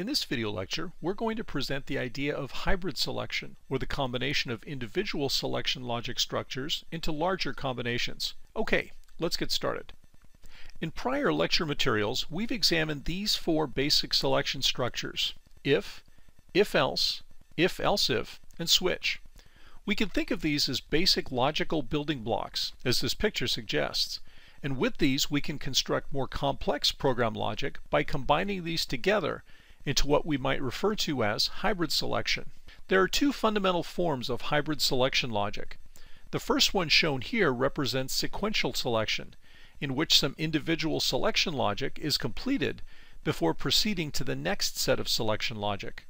In this video lecture, we're going to present the idea of hybrid selection, or the combination of individual selection logic structures into larger combinations. Okay, let's get started. In prior lecture materials, we've examined these four basic selection structures, if, if-else, if-else-if, and switch. We can think of these as basic logical building blocks, as this picture suggests. And with these, we can construct more complex program logic by combining these together into what we might refer to as hybrid selection. There are two fundamental forms of hybrid selection logic. The first one shown here represents sequential selection, in which some individual selection logic is completed before proceeding to the next set of selection logic.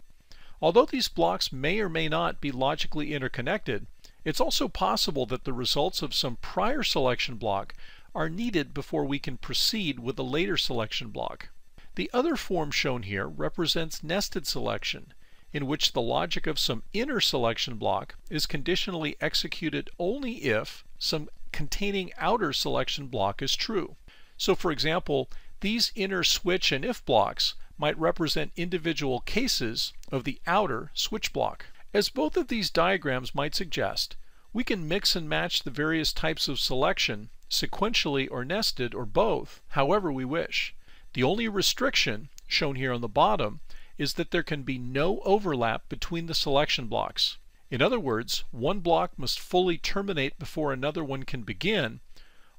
Although these blocks may or may not be logically interconnected, it's also possible that the results of some prior selection block are needed before we can proceed with a later selection block. The other form shown here represents nested selection, in which the logic of some inner selection block is conditionally executed only if some containing outer selection block is true. So for example, these inner switch and if blocks might represent individual cases of the outer switch block. As both of these diagrams might suggest, we can mix and match the various types of selection sequentially or nested or both, however we wish. The only restriction, shown here on the bottom, is that there can be no overlap between the selection blocks. In other words, one block must fully terminate before another one can begin,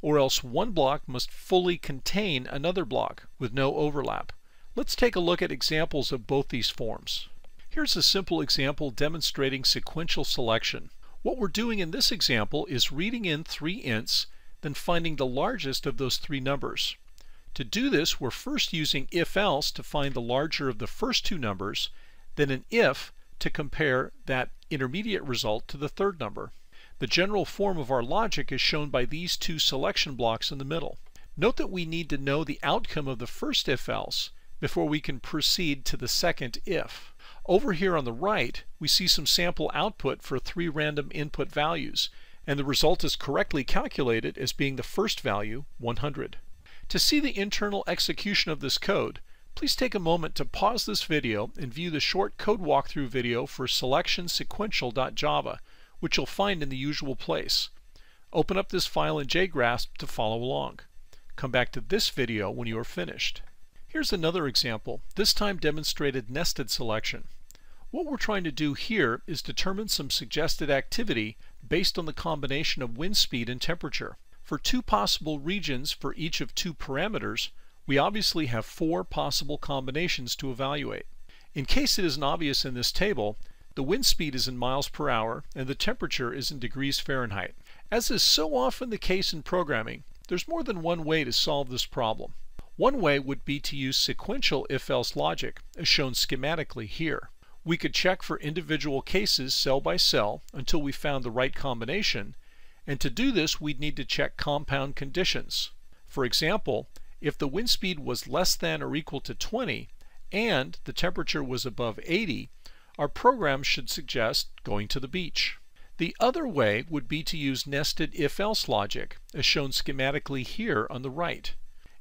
or else one block must fully contain another block with no overlap. Let's take a look at examples of both these forms. Here's a simple example demonstrating sequential selection. What we're doing in this example is reading in three ints, then finding the largest of those three numbers. To do this, we're first using if-else to find the larger of the first two numbers, then an if to compare that intermediate result to the third number. The general form of our logic is shown by these two selection blocks in the middle. Note that we need to know the outcome of the first if-else before we can proceed to the second if. Over here on the right, we see some sample output for three random input values, and the result is correctly calculated as being the first value, 100. To see the internal execution of this code, please take a moment to pause this video and view the short code walkthrough video for selection sequential.java, which you'll find in the usual place. Open up this file in JGrasp to follow along. Come back to this video when you are finished. Here's another example, this time demonstrated nested selection. What we're trying to do here is determine some suggested activity based on the combination of wind speed and temperature. For two possible regions for each of two parameters, we obviously have four possible combinations to evaluate. In case it isn't obvious in this table, the wind speed is in miles per hour and the temperature is in degrees Fahrenheit. As is so often the case in programming, there's more than one way to solve this problem. One way would be to use sequential if-else logic, as shown schematically here. We could check for individual cases cell by cell until we found the right combination, and to do this, we'd need to check compound conditions. For example, if the wind speed was less than or equal to 20 and the temperature was above 80, our program should suggest going to the beach. The other way would be to use nested if-else logic, as shown schematically here on the right.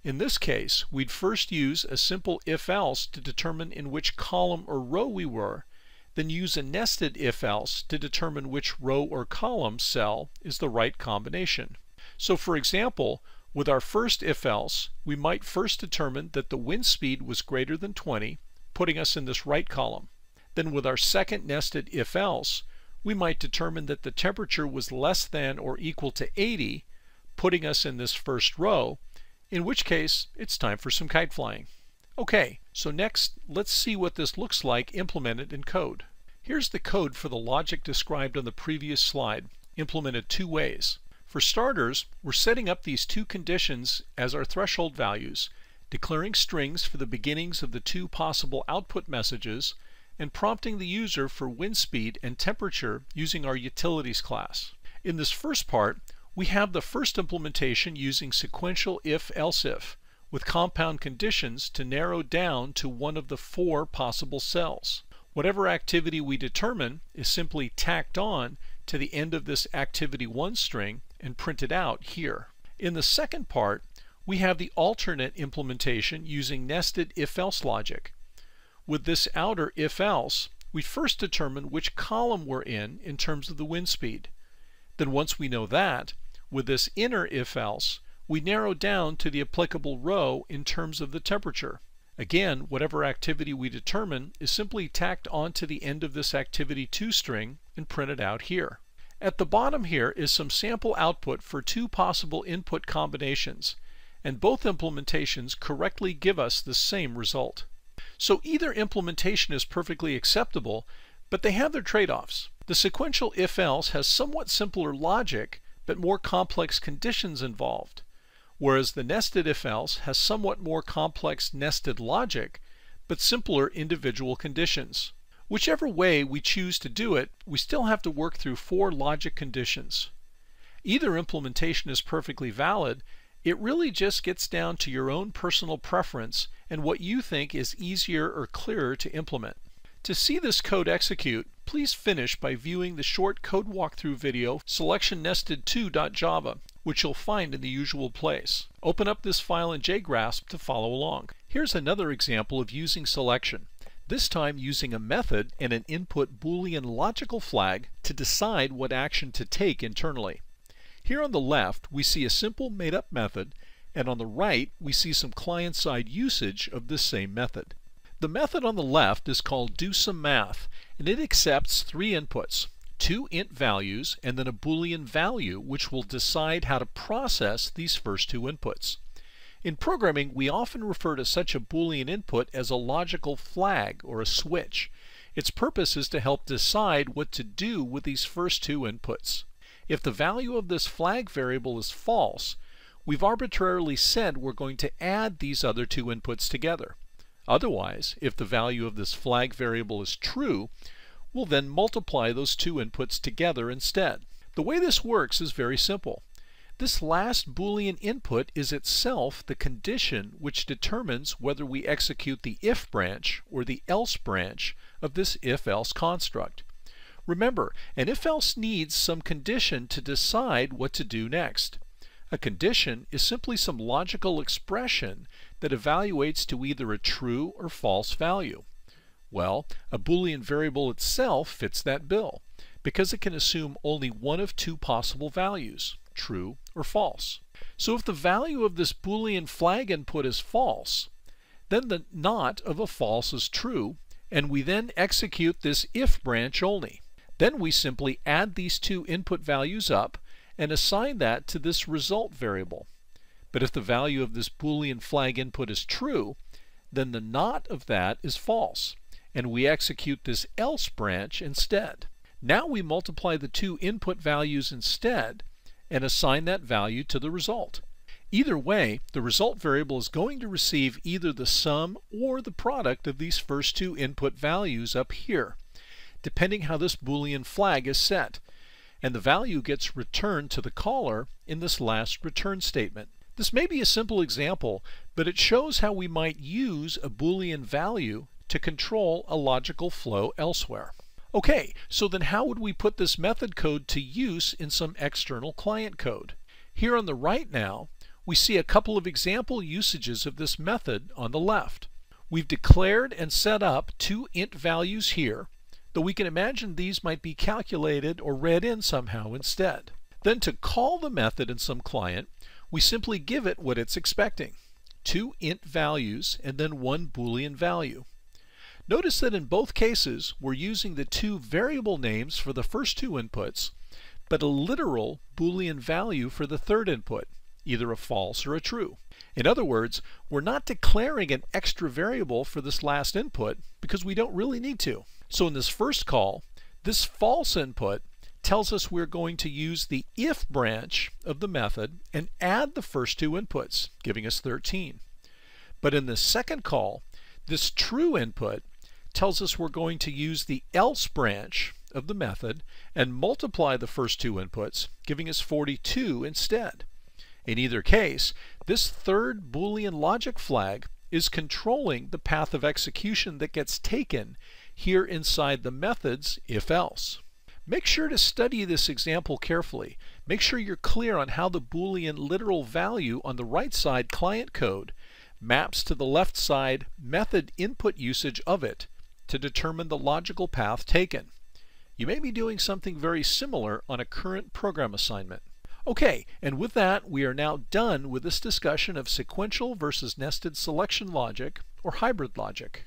In this case, we'd first use a simple if-else to determine in which column or row we were, then use a nested if-else to determine which row or column cell is the right combination. So for example, with our first if-else, we might first determine that the wind speed was greater than 20, putting us in this right column. Then with our second nested if-else, we might determine that the temperature was less than or equal to 80, putting us in this first row, in which case it's time for some kite flying. Okay, so next let's see what this looks like implemented in code. Here's the code for the logic described on the previous slide, implemented two ways. For starters, we're setting up these two conditions as our threshold values, declaring strings for the beginnings of the two possible output messages, and prompting the user for wind speed and temperature using our utilities class. In this first part, we have the first implementation using sequential if-else if, with compound conditions to narrow down to one of the four possible cells. Whatever activity we determine is simply tacked on to the end of this activity 1 string and printed out here. In the second part, we have the alternate implementation using nested if-else logic. with this outer if-else, we first determine which column we're in in terms of the wind speed. Then once we know that, with this inner if-else, we narrow down to the applicable row in terms of the temperature. Again, whatever activity we determine is simply tacked onto the end of this activity to string and printed out here. At the bottom here is some sample output for two possible input combinations, and both implementations correctly give us the same result. So either implementation is perfectly acceptable, but they have their trade-offs. The sequential if-else has somewhat simpler logic, but more complex conditions involved, whereas the nested if-else has somewhat more complex nested logic, but simpler individual conditions. Whichever way we choose to do it, we still have to work through four logic conditions. Either implementation is perfectly valid, it really just gets down to your own personal preference and what you think is easier or clearer to implement. To see this code execute, please finish by viewing the short code walkthrough video selectionnested2.java, which you'll find in the usual place. Open up this file in JGrasp to follow along. Here's another example of using selection, this time using a method and an input boolean logical flag to decide what action to take internally. Here on the left, we see a simple made-up method, and on the right, we see some client-side usage of this same method. The method on the left is called DoSomeMath, and it accepts three inputs, two int values, and then a boolean value, which will decide how to process these first two inputs. In programming, we often refer to such a boolean input as a logical flag or a switch. Its purpose is to help decide what to do with these first two inputs. If the value of this flag variable is false, we've arbitrarily said we're going to add these other two inputs together. Otherwise, if the value of this flag variable is true, we'll then multiply those two inputs together instead. The way this works is very simple. This last Boolean input is itself the condition which determines whether we execute the if branch or the else branch of this if-else construct. Remember, an if-else needs some condition to decide what to do next. A condition is simply some logical expression that evaluates to either a true or false value. Well, a Boolean variable itself fits that bill because it can assume only one of two possible values, true or false. So if the value of this Boolean flag input is false, then the not of a false is true, and we then execute this if branch only. Then we simply add these two input values up and assign that to this result variable. But if the value of this Boolean flag input is true, then the not of that is false, and we execute this else branch instead. Now we multiply the two input values instead and assign that value to the result. Either way, the result variable is going to receive either the sum or the product of these first two input values up here depending how this Boolean flag is set. And the value gets returned to the caller in this last return statement. This may be a simple example, but it shows how we might use a Boolean value to control a logical flow elsewhere. Okay, so then how would we put this method code to use in some external client code? Here on the right now, we see a couple of example usages of this method on the left. We've declared and set up two int values here, though we can imagine these might be calculated or read in somehow instead. Then to call the method in some client, we simply give it what it's expecting, two int values and then one boolean value. Notice that in both cases we're using the two variable names for the first two inputs, but a literal boolean value for the third input, either a false or a true. In other words, we're not declaring an extra variable for this last input because we don't really need to. So in this first call, this false input tells us we're going to use the if branch of the method and add the first two inputs, giving us 13. But in the second call, this true input tells us we're going to use the else branch of the method and multiply the first two inputs, giving us 42 instead. In either case, this third Boolean logic flag is controlling the path of execution that gets taken here inside the methods if else. Make sure to study this example carefully. Make sure you're clear on how the Boolean literal value on the right side client code maps to the left side method input usage of it to determine the logical path taken. You may be doing something very similar on a current program assignment. Okay, and with that we are now done with this discussion of sequential versus nested selection logic or hybrid logic.